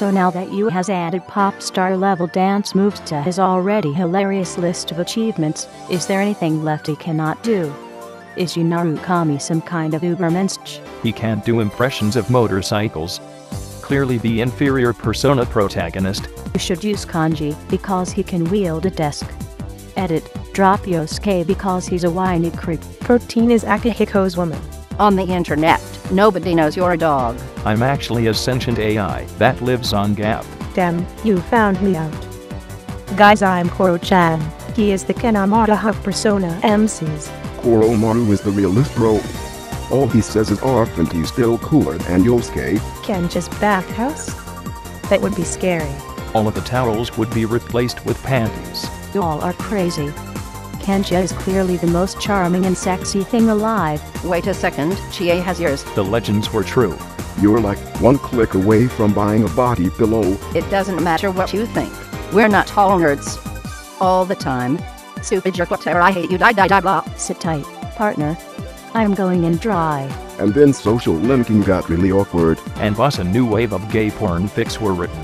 So now that Yu has added pop star level dance moves to his already hilarious list of achievements, is there anything left he cannot do? Is Yu Narukami some kind of ubermensch? He can't do impressions of motorcycles. Clearly the inferior persona protagonist. You should use Kanji because he can wield a desk. Edit. Drop Yosuke because he's a whiny creep. Protein is Akihiko's woman. On the internet, nobody knows you're a dog. I'm actually a sentient AI that lives on GAF. Damn, you found me out. Guys, I'm Koro-chan. He is the Kanamara of Persona MCs. Koromaru is the realest bro. All he says is off and he's still cooler than Yosuke. Kanji's bathhouse? That would be scary. All of the towels would be replaced with panties. You all are crazy. Kanji is clearly the most charming and sexy thing alive. Wait a second, Chie has yours. The legends were true. You're like one click away from buying a body pillow. It doesn't matter what you think. We're not tall nerds. All the time. Super jerk whatever I hate you die die die blah. Sit tight, partner. I'm going in dry. And then social linking got really awkward. And thus a new wave of gay porn fics were written.